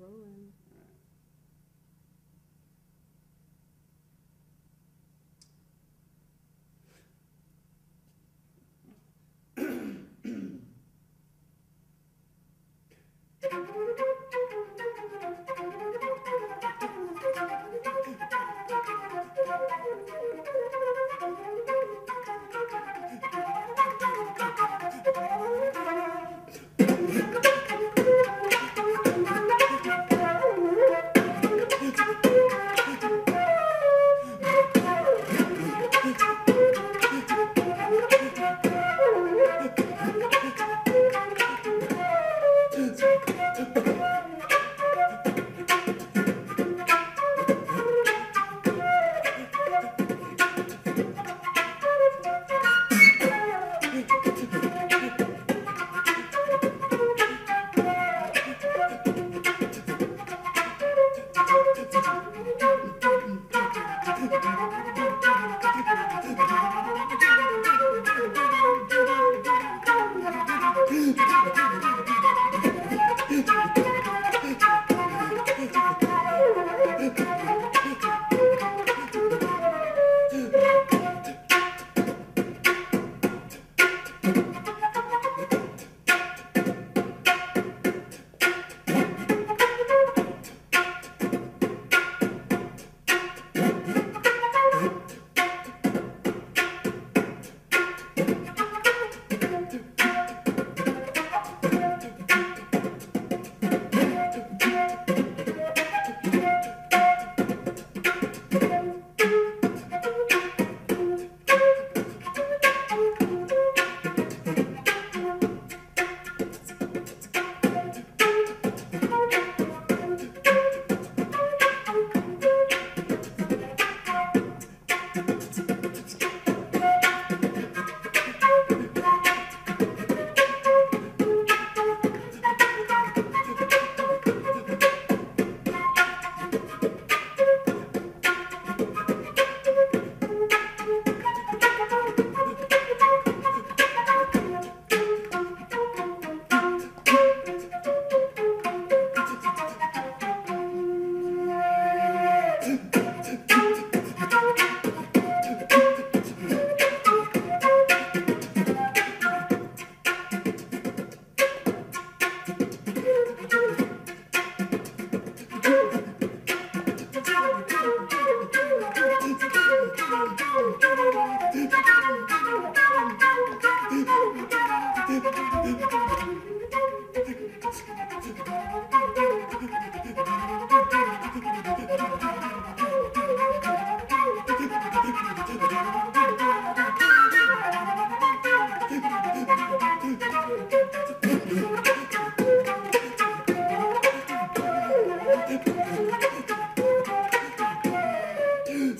rolling. Thank you.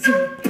Zoom.